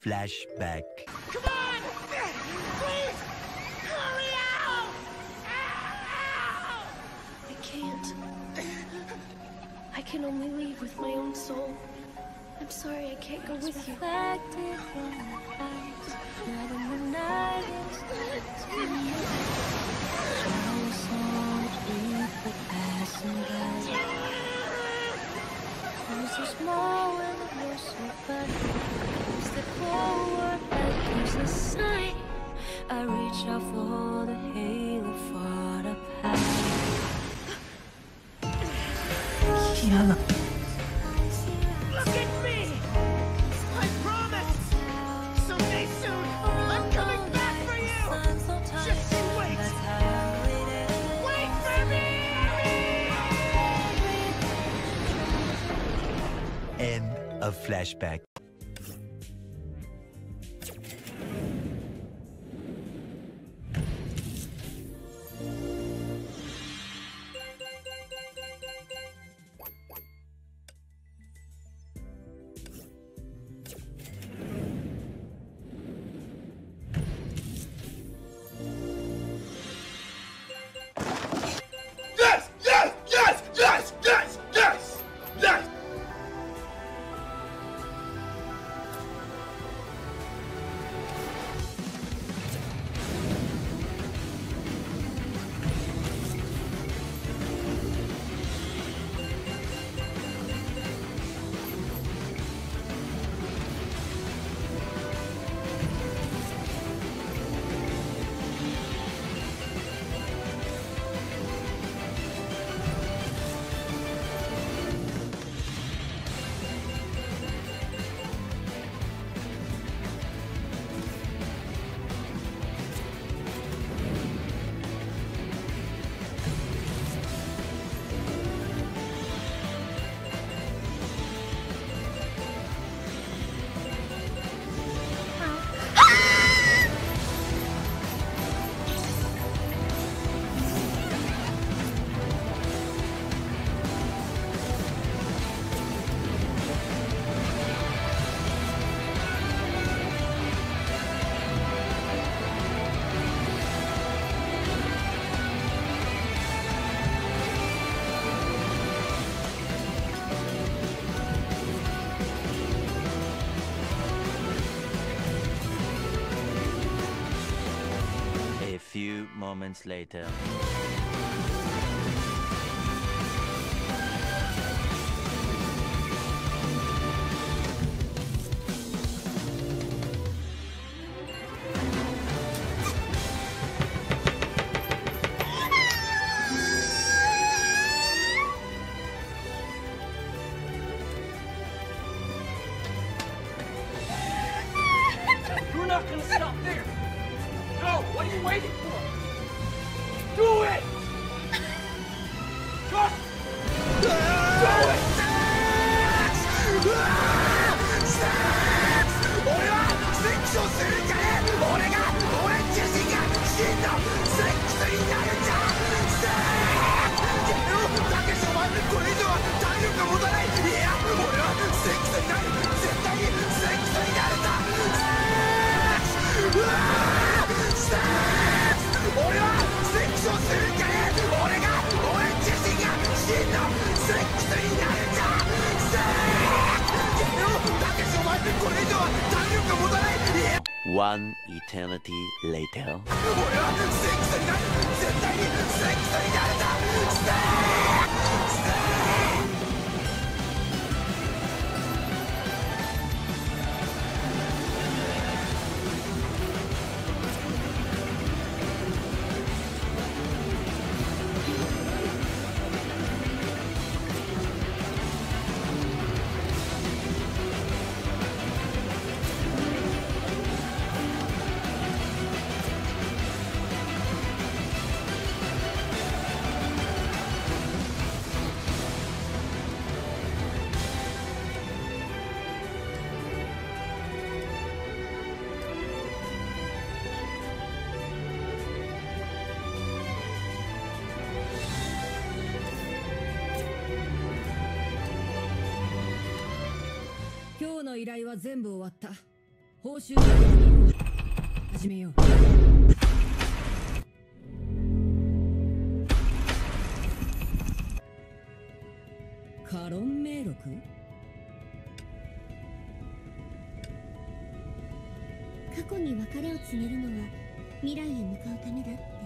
Flashback. Come on! Please! Hurry out! Ow! I can't. I can only leave with my own soul. I'm sorry I can't go with you. Reflected gives a smile and it blows so bad. Step forward and gives a sign. I reach out for the halo for the past. of Flashback. moments later. You're not gonna stop there! No. What are you waiting for? One eternity later. の依頼は全部終わった。報酬の始めよう。カロン名録？過去に別れを告げるのは未来へ向かうためだ。